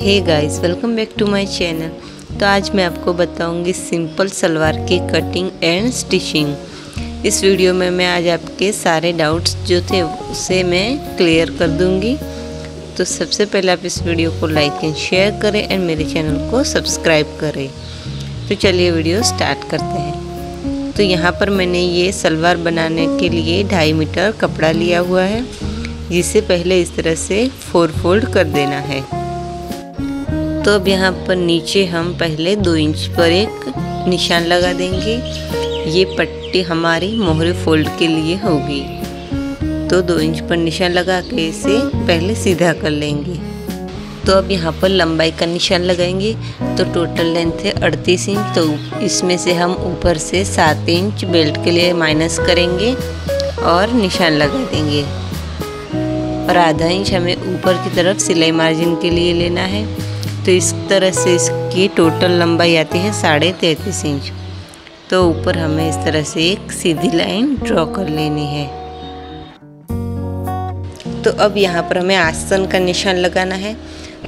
Hey guys welcome back to my channel तो आज मैं आपको बताऊँगी सिंपल सलवार की कटिंग एंड स्टिचिंग इस वीडियो में मैं आज आपके सारे डाउट्स जो थे उसे मैं क्लियर कर दूँगी। तो सबसे पहले आप इस वीडियो को लाइक एंड शेयर करें एंड मेरे चैनल को सब्सक्राइब करें। तो चलिए वीडियो स्टार्ट करते हैं। तो यहाँ पर मैंने ये सलवार बनाने के लिए ढाई मीटर कपड़ा लिया हुआ है। जिसे पहले इस तरह से फोर फोल्ड कर देना है। तो अब यहाँ पर नीचे हम पहले दो इंच पर एक निशान लगा देंगे। ये पट्टी हमारी मोहरे फोल्ड के लिए होगी। तो दो इंच पर निशान लगा के इसे पहले सीधा कर लेंगे। तो अब यहाँ पर लंबाई का निशान लगाएँगे। तो टोटल लेंथ है अड़तीस इंच। तो इसमें से हम ऊपर से सात इंच बेल्ट के लिए माइनस करेंगे और निशान लगा देंगे। और आधा इंच हमें ऊपर की तरफ़ सिलाई मार्जिन के लिए लेना है। तो इस तरह से इसकी टोटल लंबाई आती है साढ़े तैंतीस इंच। तो ऊपर हमें इस तरह से एक सीधी लाइन ड्रॉ कर लेनी है। तो अब यहाँ पर हमें आसन का निशान लगाना है।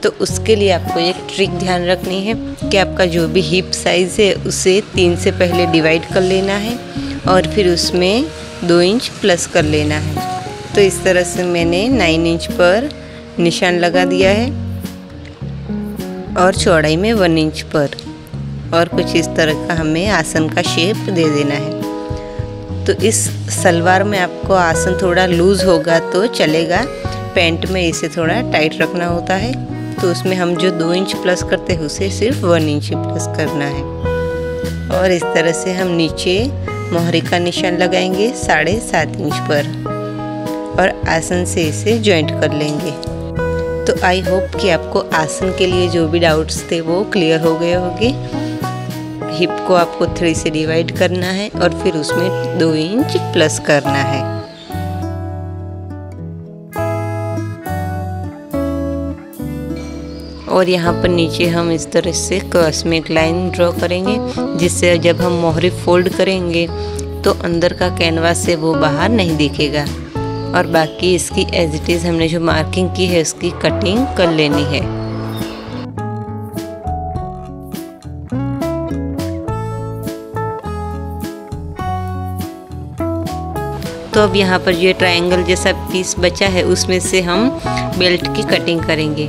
तो उसके लिए आपको एक ट्रिक ध्यान रखनी है कि आपका जो भी हिप साइज़ है, उसे तीन से पहले डिवाइड कर लेना है और फिर उसमें दो इंच प्लस कर लेना है। तो इस तरह से मैंने नाइन इंच पर निशान लगा दिया है। और चौड़ाई में वन इंच पर। और कुछ इस तरह का हमें आसन का शेप दे देना है। तो इस सलवार में आपको आसन थोड़ा लूज़ होगा तो चलेगा। पैंट में इसे थोड़ा टाइट रखना होता है। तो उसमें हम जो दो इंच प्लस करते हैं, उसे सिर्फ़ वन इंच प्लस करना है। और इस तरह से हम नीचे मोहरी का निशान लगाएँगे साढ़े सात इंच पर। और आसन से इसे ज्वाइंट कर लेंगे। तो आई होप कि आपको आसन के लिए जो भी डाउट्स थे वो क्लियर हो गए होंगे। हिप को आपको थ्री से डिवाइड करना है और फिर उसमें दो इंच प्लस करना है। और यहाँ पर नीचे हम इस तरह से क्रॉस में एक लाइन ड्रॉ करेंगे, जिससे जब हम मोहरी फोल्ड करेंगे तो अंदर का कैनवास से वो बाहर नहीं दिखेगा। और बाकी इसकी एज इट इज़ हमने जो मार्किंग की है, उसकी कटिंग कर लेनी है। तो अब यहाँ पर जो ट्रायंगल जैसा पीस बचा है, उसमें से हम बेल्ट की कटिंग करेंगे।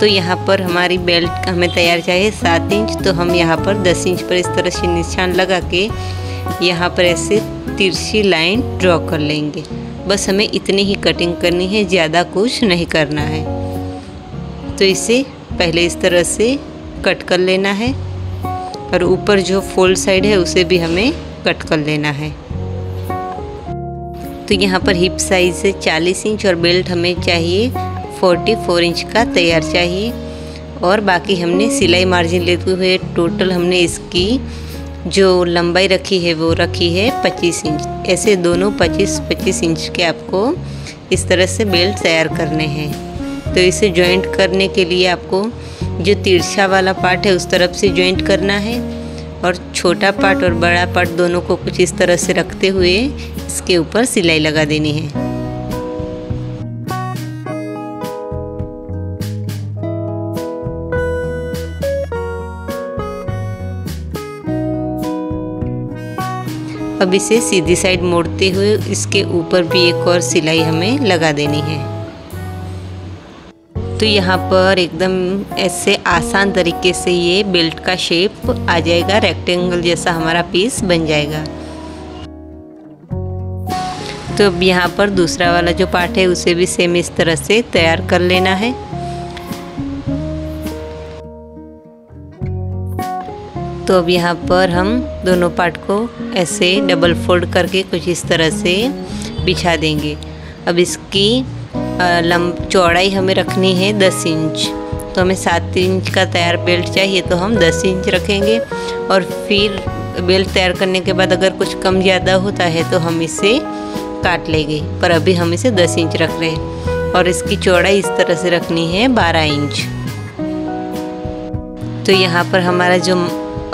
तो यहाँ पर हमारी बेल्ट हमें तैयार चाहिए सात इंच तो हम यहाँ पर दस इंच पर इस तरह से निशान लगा के यहाँ पर ऐसे तिरछी लाइन ड्रॉ कर लेंगे। बस हमें इतनी ही कटिंग करनी है, ज़्यादा कुछ नहीं करना है। तो इसे पहले इस तरह से कट कर लेना है और ऊपर जो फोल्ड साइड है, उसे भी हमें कट कर लेना है। तो यहाँ पर हिप साइज़ से चालीस इंच और बेल्ट हमें चाहिए फोर्टी फोर इंच का तैयार चाहिए। और बाकी हमने सिलाई मार्जिन लेते हुए टोटल हमने इसकी जो लंबाई रखी है, वो रखी है 25 इंच। ऐसे दोनों 25-25 इंच के आपको इस तरह से बेल्ट तैयार करने हैं। तो इसे जॉइंट करने के लिए आपको जो तिरछा वाला पार्ट है, उस तरफ़ से जॉइंट करना है और छोटा पार्ट और बड़ा पार्ट दोनों को कुछ इस तरह से रखते हुए इसके ऊपर सिलाई लगा देनी है। अब इसे सीधी साइड मोड़ते हुए इसके ऊपर भी एक और सिलाई हमें लगा देनी है। तो यहाँ पर एकदम ऐसे आसान तरीके से ये बेल्ट का शेप आ जाएगा रेक्टेंगल जैसा हमारा पीस बन जाएगा। तो अब यहाँ पर दूसरा वाला जो पार्ट है, उसे भी सेम इस तरह से तैयार कर लेना है। तो अब यहाँ पर हम दोनों पार्ट को ऐसे डबल फोल्ड करके कुछ इस तरह से बिछा देंगे। अब इसकी लंब, चौड़ाई हमें रखनी है दस इंच। तो हमें सात इंच का तैयार बेल्ट चाहिए तो हम दस इंच रखेंगे। और फिर बेल्ट तैयार करने के बाद अगर कुछ कम ज़्यादा होता है तो हम इसे काट लेंगे। पर अभी हम इसे दस इंच रख रहे हैं। और इसकी चौड़ाई इस तरह से रखनी है बारह इंच। तो यहाँ पर हमारा जो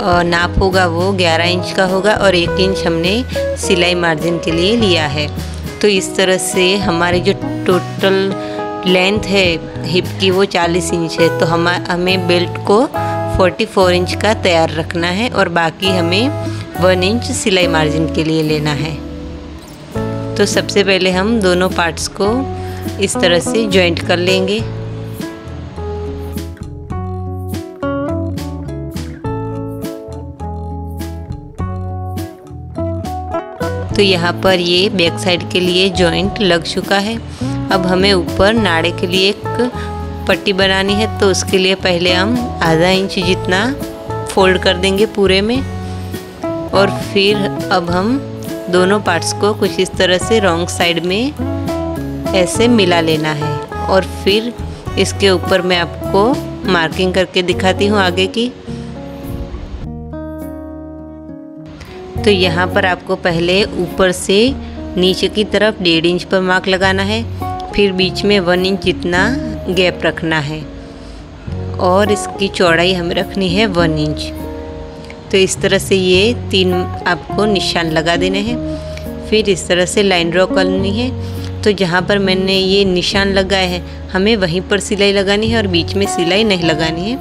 नाप होगा वो 11 इंच का होगा और एक इंच हमने सिलाई मार्जिन के लिए लिया है। तो इस तरह से हमारे जो टोटल लेंथ है, हिप की वो 40 इंच है। तो हम, हमें बेल्ट को 44 इंच का तैयार रखना है और बाकी हमें वन इंच सिलाई मार्जिन के लिए लेना है। तो सबसे पहले हम दोनों पार्ट्स को इस तरह से जॉइंट कर लेंगे। तो यहाँ पर ये बैक साइड के लिए जॉइंट लग चुका है। अब हमें ऊपर नाड़े के लिए एक पट्टी बनानी है तो उसके लिए पहले हम आधा इंच जितना फोल्ड कर देंगे पूरे में। और फिर अब हम दोनों पार्ट्स को कुछ इस तरह से रॉन्ग साइड में ऐसे मिला लेना है। और फिर इसके ऊपर मैं आपको मार्किंग करके दिखाती हूँ आगे की। तो यहाँ पर आपको पहले ऊपर से नीचे की तरफ़ डेढ़ इंच पर मार्क लगाना है, फिर बीच में वन इंच जितना गैप रखना है। और इसकी चौड़ाई हमें रखनी है वन इंच। तो इस तरह से ये तीन आपको निशान लगा देने हैं। फिर इस तरह से लाइन ड्रॉ करनी है। तो जहाँ पर मैंने ये निशान लगाए हैं, हमें वहीं पर सिलाई लगानी है और बीच में सिलाई नहीं लगानी है।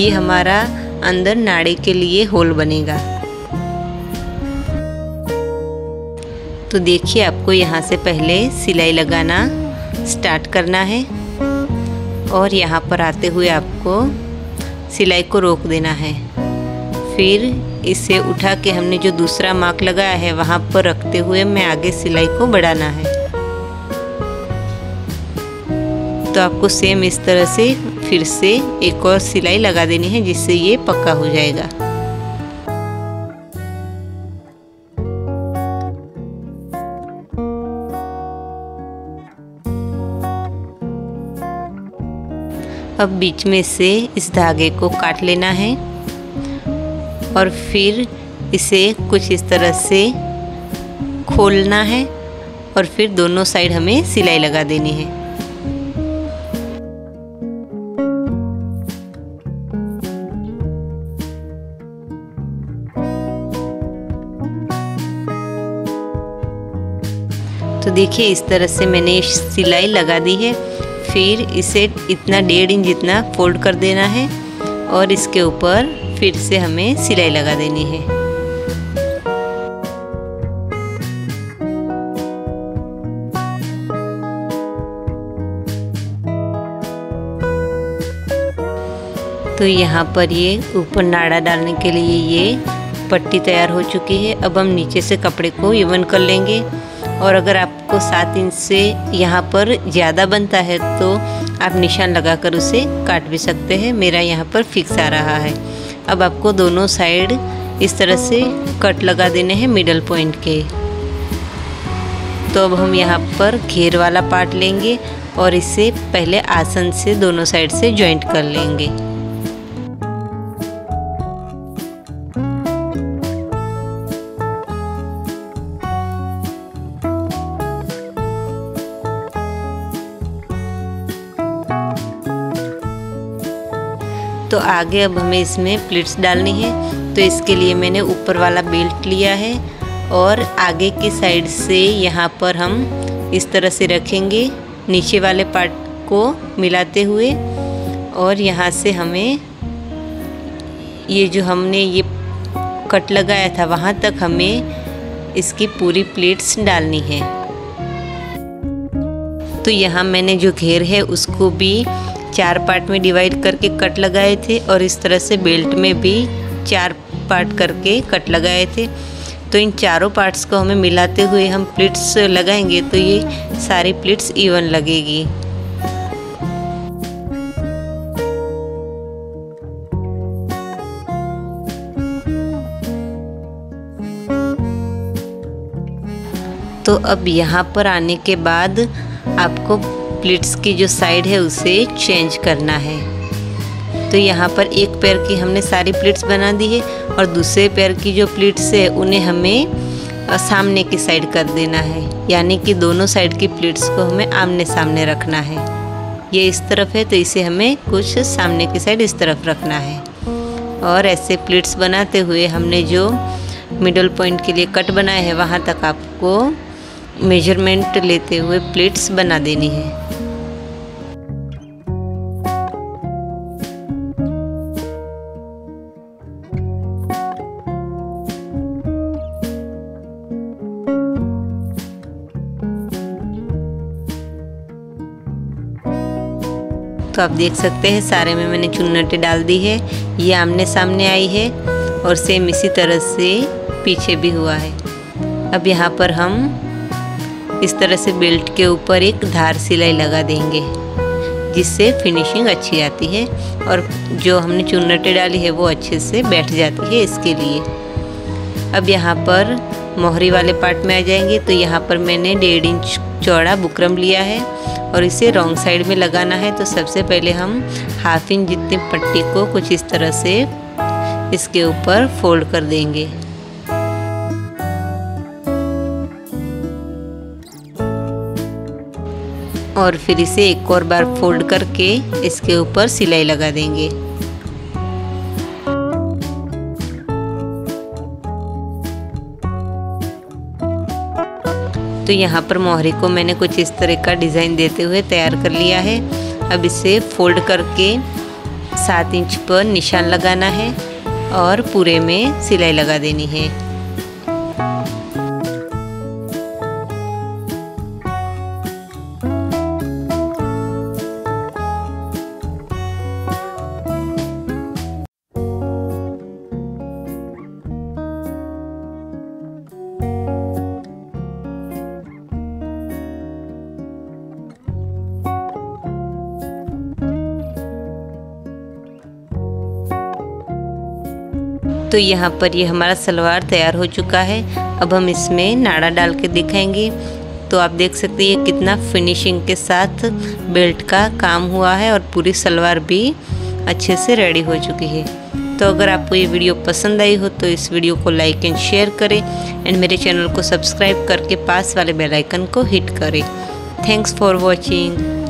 ये हमारा अंदर नाड़े के लिए होल बनेगा। तो देखिए, आपको यहाँ से पहले सिलाई लगाना स्टार्ट करना है। और यहाँ पर आते हुए आपको सिलाई को रोक देना है। फिर इसे उठा के हमने जो दूसरा मार्क लगाया है, वहाँ पर रखते हुए मैं आगे सिलाई को बढ़ाना है। तो आपको सेम इस तरह से फिर से एक और सिलाई लगा देनी है, जिससे ये पक्का हो जाएगा। अब बीच में से इस धागे को काट लेना है और फिर इसे कुछ इस तरह से खोलना है और फिर दोनों साइड हमें सिलाई लगा देनी है। तो देखिए इस तरह से मैंने सिलाई लगा दी है। फिर इसे इतना डेढ़ इंच जितना फोल्ड कर देना है और इसके ऊपर फिर से हमें सिलाई लगा देनी है। तो यहाँ पर ये ऊपर नाड़ा डालने के लिए ये पट्टी तैयार हो चुकी है। अब हम नीचे से कपड़े को इवन कर लेंगे और अगर आपको सात इंच से यहाँ पर ज़्यादा बनता है तो आप निशान लगाकर उसे काट भी सकते हैं। मेरा यहाँ पर फिक्स आ रहा है। अब आपको दोनों साइड इस तरह से कट लगा देने हैं मिडल पॉइंट के। तो अब हम यहाँ पर घेर वाला पार्ट लेंगे और इसे पहले आसन से दोनों साइड से जॉइंट कर लेंगे। तो आगे अब हमें इसमें प्लेट्स डालनी है। तो इसके लिए मैंने ऊपर वाला बेल्ट लिया है और आगे की साइड से यहाँ पर हम इस तरह से रखेंगे नीचे वाले पार्ट को मिलाते हुए। और यहाँ से हमें ये जो हमने ये कट लगाया था, वहाँ तक हमें इसकी पूरी प्लेट्स डालनी है। तो यहाँ मैंने जो घेर है, उसको भी चार पार्ट में डिवाइड करके कट लगाए थे और इस तरह से बेल्ट में भी चार पार्ट करके कट लगाए थे। तो इन चारों पार्ट्स को हमें मिलाते हुए हम प्लिट्स लगाएँगे तो ये सारी प्लिट्स इवन लगेगी। तो अब यहाँ पर आने के बाद आपको प्लिट्स की जो साइड है उसे चेंज करना है। तो यहाँ पर एक पैर की हमने सारी प्लेट्स बना दी है और दूसरे पैर की जो प्लेट्स है उन्हें हमें सामने की साइड कर देना है। यानी कि दोनों साइड की प्लेट्स को हमें आमने सामने रखना है। ये इस तरफ़ है तो इसे हमें कुछ सामने की साइड इस तरफ़ रखना है। और ऐसे प्लेट्स बनाते हुए हमने जो मिडल पॉइंट के लिए कट बनाए हैं, वहाँ तक आपको मेज़रमेंट लेते हुए प्लेट्स बना देनी है। आप देख सकते हैं, सारे में मैंने चुन्नटें डाल दी है। ये आमने सामने आई है और सेम इसी तरह से पीछे भी हुआ है। अब यहाँ पर हम इस तरह से बेल्ट के ऊपर एक धार सिलाई लगा देंगे, जिससे फिनिशिंग अच्छी आती है और जो हमने चुन्नटें डाली है, वो अच्छे से बैठ जाती है इसके लिए। अब यहाँ पर मोहरी वाले पार्ट में आ जाएँगे। तो यहाँ पर मैंने डेढ़ इंच चौड़ा बुकरम लिया है और इसे रॉन्ग साइड में लगाना है। तो सबसे पहले हम हाफ़ इंच जितनी पट्टी को कुछ इस तरह से इसके ऊपर फोल्ड कर देंगे। और फिर इसे एक और बार फोल्ड करके इसके ऊपर सिलाई लगा देंगे। तो यहाँ पर मोहरे को मैंने कुछ इस तरह का डिज़ाइन देते हुए तैयार कर लिया है। अब इसे फोल्ड करके सात इंच पर निशान लगाना है और पूरे में सिलाई लगा देनी है। तो यहाँ पर ये हमारा सलवार तैयार हो चुका है। अब हम इसमें नाड़ा डाल के दिखाएँगे। तो आप देख सकते हैं कितना फिनिशिंग के साथ बेल्ट का काम हुआ है और पूरी सलवार भी अच्छे से रेडी हो चुकी है। तो अगर आपको ये वीडियो पसंद आई हो तो इस वीडियो को लाइक एंड शेयर करें एंड मेरे चैनल को सब्सक्राइब करके पास वाले बेल आइकन को हिट करें। Thanks for watching